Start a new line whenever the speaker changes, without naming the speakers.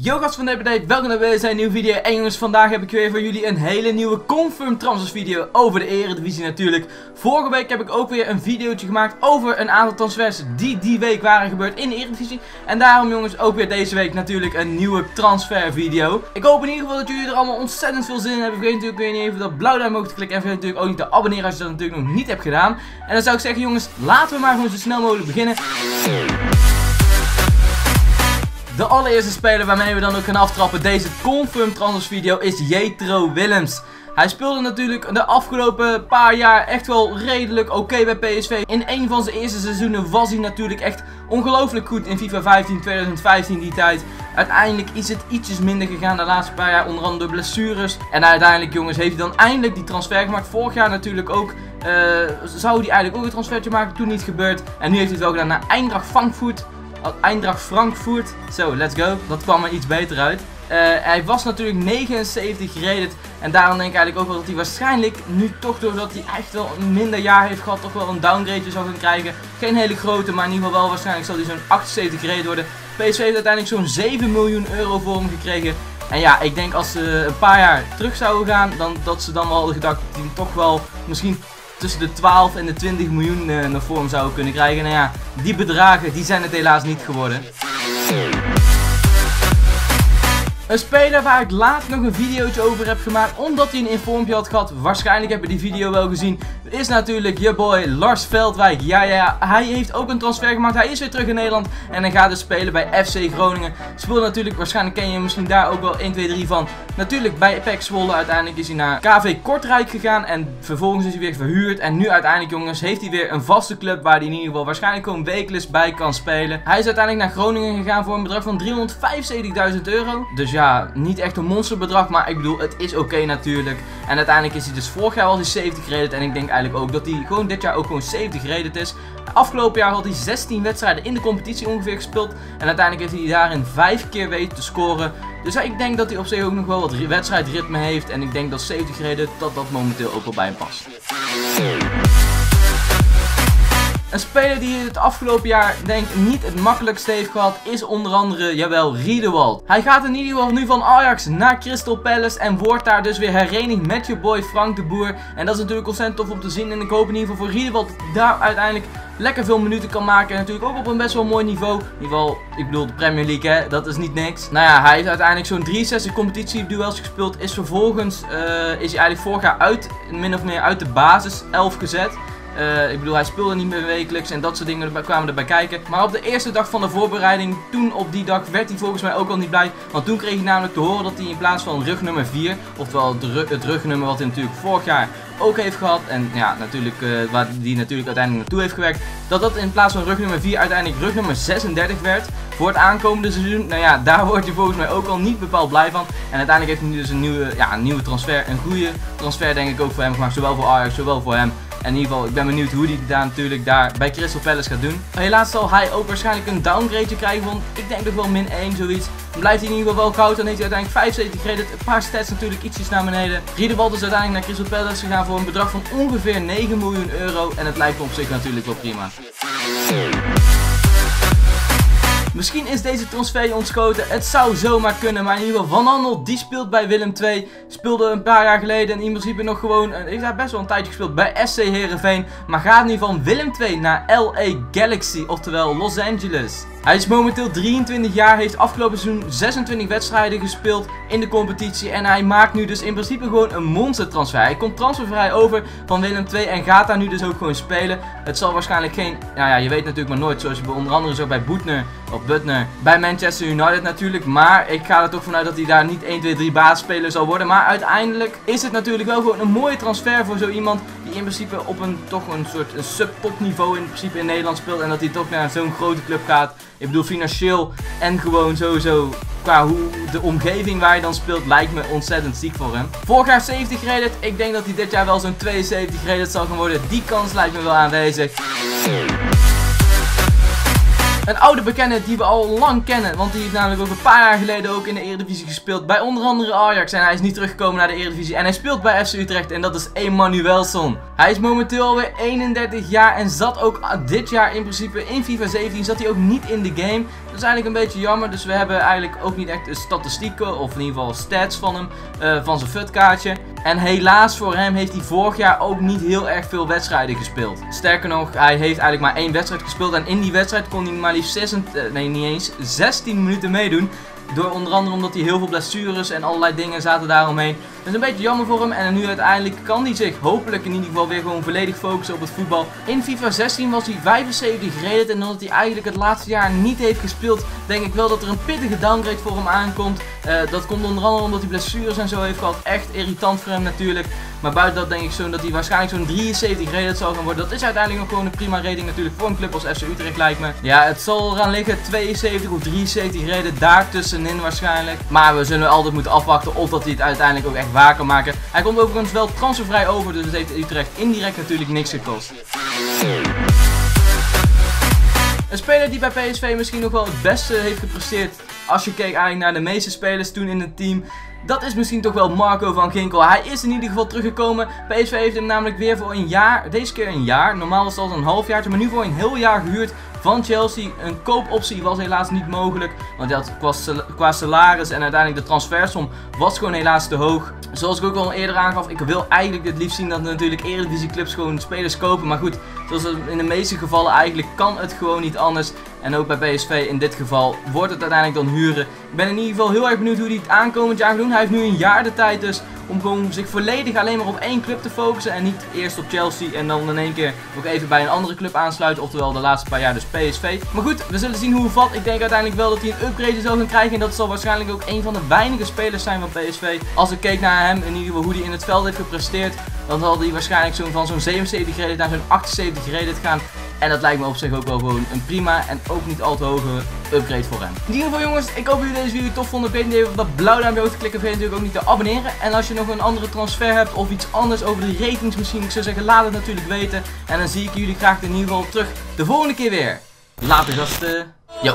Yo gast van DPD, welkom bij deze nieuwe video. En jongens, vandaag heb ik weer voor jullie een hele nieuwe Confirm Transfers video over de Eredivisie natuurlijk. Vorige week heb ik ook weer een videootje gemaakt over een aantal transfers die die week waren gebeurd in de Eredivisie. En daarom jongens, ook weer deze week natuurlijk een nieuwe transfer video. Ik hoop in ieder geval dat jullie er allemaal ontzettend veel zin in hebben. Vergeet natuurlijk weer niet even dat blauw duim omhoog te klikken. En vergeet natuurlijk ook niet te abonneren als je dat natuurlijk nog niet hebt gedaan. En dan zou ik zeggen jongens, laten we maar gewoon zo snel mogelijk beginnen de allereerste speler waarmee we dan ook gaan aftrappen deze confirm transfers video is Jetro Willems. Hij speelde natuurlijk de afgelopen paar jaar echt wel redelijk oké bij PSV. In een van zijn eerste seizoenen was hij natuurlijk echt ongelooflijk goed in FIFA 15, 2015 die tijd. Uiteindelijk is het ietsjes minder gegaan de laatste paar jaar, onder andere blessures. En uiteindelijk jongens heeft hij dan eindelijk die transfer gemaakt. Vorig jaar natuurlijk ook uh, zou hij eigenlijk ook een transfertje maken, toen niet gebeurd. En nu heeft hij het wel gedaan naar Eindracht Frankfurt. Eindracht Frankfurt. Zo, let's go. Dat kwam er iets beter uit. Uh, hij was natuurlijk 79 gereden. En daarom denk ik eigenlijk ook wel dat hij waarschijnlijk nu toch doordat hij echt wel een minder jaar heeft gehad, toch wel een downgrade zou gaan krijgen. Geen hele grote, maar in ieder geval wel waarschijnlijk zal hij zo'n 78 gereden worden. PSV heeft uiteindelijk zo'n 7 miljoen euro voor hem gekregen. En ja, ik denk als ze een paar jaar terug zouden gaan, dan, dat ze dan wel gedacht dat hij toch wel misschien tussen de 12 en de 20 miljoen uh, naar vorm zouden kunnen krijgen. Nou ja, die bedragen die zijn het helaas niet geworden. Een speler waar ik laatst nog een videootje over heb gemaakt omdat hij een informpje had gehad. Waarschijnlijk hebben die video wel gezien. Is natuurlijk je boy Lars Veldwijk. Ja, ja, hij heeft ook een transfer gemaakt. Hij is weer terug in Nederland en hij gaat dus spelen bij FC Groningen. Speelt natuurlijk, waarschijnlijk ken je misschien daar ook wel 1, 2, 3 van. Natuurlijk bij PEC Zwolle. Uiteindelijk is hij naar KV Kortrijk gegaan en vervolgens is hij weer verhuurd. En nu uiteindelijk jongens heeft hij weer een vaste club waar hij in ieder geval waarschijnlijk gewoon wekelijks bij kan spelen. Hij is uiteindelijk naar Groningen gegaan voor een bedrag van 375.000 euro. Dus ja, niet echt een monsterbedrag, maar ik bedoel, het is oké natuurlijk. En uiteindelijk is hij dus vorig jaar al die 70 gereden en ik denk eigenlijk ook dat hij gewoon dit jaar ook gewoon 70 gereden is. Afgelopen jaar had hij 16 wedstrijden in de competitie ongeveer gespeeld. En uiteindelijk heeft hij daarin 5 keer weten te scoren. Dus ik denk dat hij op zich ook nog wel wat wedstrijdritme heeft. En ik denk dat 70 gereden dat dat momenteel ook wel bij hem past. Een speler die het afgelopen jaar denk niet het makkelijkste heeft gehad is onder andere, jawel, Riedewald. Hij gaat in ieder geval nu van Ajax naar Crystal Palace en wordt daar dus weer herenigd met je boy Frank de Boer. En dat is natuurlijk ontzettend tof om te zien en ik hoop in ieder geval voor Riedewald daar uiteindelijk lekker veel minuten kan maken. En natuurlijk ook op een best wel mooi niveau. In ieder geval, ik bedoel de Premier League, hè, dat is niet niks. Nou ja, hij heeft uiteindelijk zo'n 63 competitieduels gespeeld. Is vervolgens, uh, is hij eigenlijk vorig jaar uit, min of meer uit de basis 11 gezet. Uh, ik bedoel, hij speelde niet meer wekelijks en dat soort dingen kwamen erbij kijken. Maar op de eerste dag van de voorbereiding, toen op die dag, werd hij volgens mij ook al niet blij. Want toen kreeg hij namelijk te horen dat hij in plaats van rug nummer 4, oftewel het rugnummer wat hij natuurlijk vorig jaar ook heeft gehad. En ja, natuurlijk, uh, waar die natuurlijk uiteindelijk naartoe heeft gewerkt. Dat dat in plaats van rug nummer 4 uiteindelijk rug nummer 36 werd. Voor het aankomende seizoen. Nou ja, daar wordt hij volgens mij ook al niet bepaald blij van. En uiteindelijk heeft hij nu dus een nieuwe, ja, een nieuwe transfer. Een goede transfer denk ik ook voor hem gemaakt. Zowel voor Ajax, zowel voor hem. En in ieder geval, ik ben benieuwd hoe hij daar natuurlijk daar bij Crystal Palace gaat doen. Helaas zal hij ook waarschijnlijk een downgrade krijgen van, ik denk toch wel min 1 zoiets. Blijft hij in ieder geval wel koud, dan heeft hij uiteindelijk 75 gereden. Een paar stats natuurlijk ietsjes naar beneden. Riedewald is uiteindelijk naar Crystal Palace gegaan voor een bedrag van ongeveer 9 miljoen euro. En het lijkt op zich natuurlijk wel prima. Misschien is deze transfer ontschoten. Het zou zomaar kunnen. Maar in ieder geval Van Andel, die speelt bij Willem II. Speelde een paar jaar geleden. En in principe nog gewoon, uh, heeft daar best wel een tijdje gespeeld bij SC Heerenveen. Maar gaat nu van Willem II naar LA Galaxy. Oftewel Los Angeles. Hij is momenteel 23 jaar, heeft afgelopen seizoen 26 wedstrijden gespeeld in de competitie. En hij maakt nu dus in principe gewoon een monster transfer. Hij komt transfervrij over van Willem II en gaat daar nu dus ook gewoon spelen. Het zal waarschijnlijk geen, nou ja, je weet natuurlijk maar nooit. Zoals je onder andere zo bij Boetner of Butner bij Manchester United natuurlijk. Maar ik ga er toch vanuit dat hij daar niet 1, 2, 3 basisspeler zal worden. Maar uiteindelijk is het natuurlijk wel gewoon een mooie transfer voor zo iemand die in principe op een toch een soort een subtopniveau in principe in Nederland speelt. En dat hij toch naar zo'n grote club gaat. Ik bedoel financieel en gewoon sowieso qua hoe de omgeving waar je dan speelt lijkt me ontzettend ziek voor hem. Vorig jaar 70 gereden. Ik denk dat hij dit jaar wel zo'n 72 gereden zal gaan worden. Die kans lijkt me wel aanwezig. Een oude bekende die we al lang kennen. Want die heeft namelijk ook een paar jaar geleden ook in de Eredivisie gespeeld. Bij onder andere Ajax. En hij is niet teruggekomen naar de Eredivisie. En hij speelt bij FC Utrecht. En dat is Emanuelson. Hij is momenteel alweer 31 jaar. En zat ook dit jaar in principe in FIFA 17. Zat hij ook niet in de game. Dat is eigenlijk een beetje jammer. Dus we hebben eigenlijk ook niet echt statistieken, of in ieder geval stats van hem, uh, van zijn futkaartje. En helaas voor hem heeft hij vorig jaar ook niet heel erg veel wedstrijden gespeeld. Sterker nog, hij heeft eigenlijk maar één wedstrijd gespeeld. En in die wedstrijd kon hij maar liefst 26, uh, nee niet eens, 16 minuten meedoen. Door onder andere omdat hij heel veel blessures en allerlei dingen zaten daaromheen. Dat is een beetje jammer voor hem. En nu uiteindelijk kan hij zich hopelijk in ieder geval weer gewoon volledig focussen op het voetbal. In FIFA 16 was hij 75 gereden. En omdat hij eigenlijk het laatste jaar niet heeft gespeeld, denk ik wel dat er een pittige downgrade voor hem aankomt. Uh, dat komt onder andere omdat hij blessures en zo heeft gehad. Echt irritant voor hem natuurlijk. Maar buiten dat denk ik zo dat hij waarschijnlijk zo'n 73 rated zal gaan worden. Dat is uiteindelijk nog gewoon een prima rating natuurlijk voor een club als FC Utrecht lijkt me. Ja, het zal eraan liggen 72 of 73 rated daartussenin waarschijnlijk. Maar we zullen altijd moeten afwachten of dat hij het uiteindelijk ook echt maken. Hij komt overigens wel transfervrij over, dus het heeft Utrecht indirect natuurlijk niks gekost. Een speler die bij PSV misschien nog wel het beste heeft gepresteerd als je keek eigenlijk naar de meeste spelers toen in het team. Dat is misschien toch wel Marco van Ginkel. Hij is in ieder geval teruggekomen. PSV heeft hem namelijk weer voor een jaar, deze keer een jaar. Normaal was al een half jaar, maar nu voor een heel jaar gehuurd van Chelsea. Een koopoptie was helaas niet mogelijk. Want dat qua salaris en uiteindelijk de transfersom was gewoon helaas te hoog. Zoals ik ook al eerder aangaf, ik wil eigenlijk het liefst zien dat natuurlijk Eredivisie clubs gewoon spelers kopen. Maar goed, zoals in de meeste gevallen eigenlijk kan het gewoon niet anders. En ook bij PSV in dit geval wordt het uiteindelijk dan huren. Ik ben in ieder geval heel erg benieuwd hoe hij het aankomend jaar gaat doen. Hij heeft nu een jaar de tijd dus om zich volledig alleen maar op één club te focussen. En niet eerst op Chelsea en dan in één keer nog even bij een andere club aansluiten. Oftewel de laatste paar jaar dus PSV. Maar goed, we zullen zien hoe het valt. Ik denk uiteindelijk wel dat hij een upgrade zal gaan krijgen. En dat zal waarschijnlijk ook een van de weinige spelers zijn van PSV. Als ik keek naar hem, in ieder geval hoe hij in het veld heeft gepresteerd. Dan zal hij waarschijnlijk zo'n van zo'n 77 gereden naar zo'n 78 gereden gaan. En dat lijkt me op zich ook wel gewoon een prima en ook niet al te hoge upgrade voor hem. In ieder geval jongens, ik hoop dat jullie deze video tof vonden. Vergeet niet even op dat blauw duimpje te klikken. Vergeet natuurlijk ook niet te abonneren. En als je nog een andere transfer hebt of iets anders over de ratings misschien, ik zou zeggen laat het natuurlijk weten. En dan zie ik jullie graag in ieder geval terug de volgende keer weer. Later gasten. Yo.